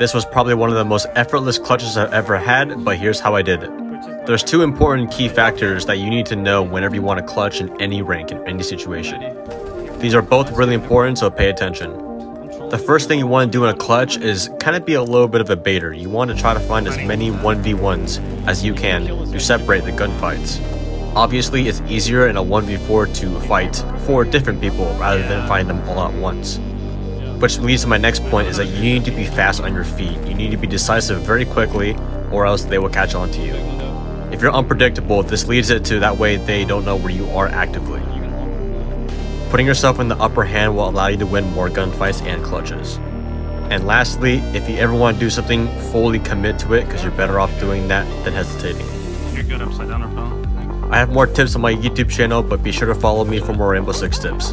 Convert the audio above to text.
This was probably one of the most effortless clutches I've ever had, but here's how I did it. There's two important key factors that you need to know whenever you want to clutch in any rank, in any situation. These are both really important, so pay attention. The first thing you want to do in a clutch is kind of be a little bit of a baiter. You want to try to find as many 1v1s as you can to separate the gunfights. Obviously, it's easier in a 1v4 to fight four different people rather than find them all at once. Which leads to my next point is that you need to be fast on your feet. You need to be decisive very quickly or else they will catch on to you. If you're unpredictable, this leads it to that way they don't know where you are actively. Putting yourself in the upper hand will allow you to win more gunfights and clutches. And lastly, if you ever want to do something, fully commit to it because you're better off doing that than hesitating. You're good upside down or phone? I have more tips on my YouTube channel, but be sure to follow me for more Rainbow Six tips.